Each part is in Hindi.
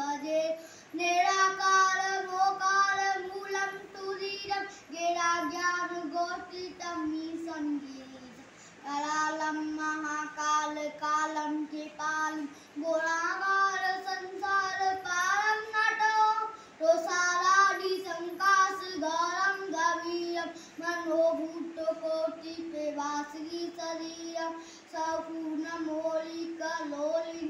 भजे निराकार मोकार मूलम तुरीरम, गिरा ज्ञान गोटितम संगीत। करालम महाकाल, कालम कृपाल गोरावार संसार पारम नटो। रोसालादि संकाश गौरम गवीरम मनोभूत कोटि प्रवासी शरीरम। सपूर्ण मौलिक लोलिनी चारु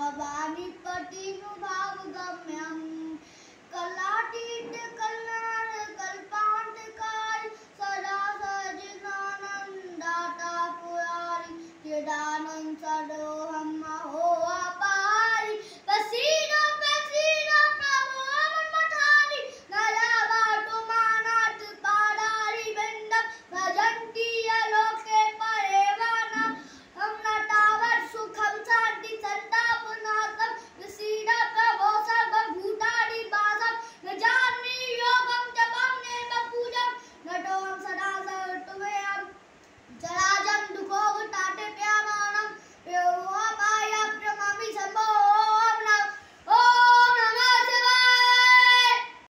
भवानी पति भाव गम्यम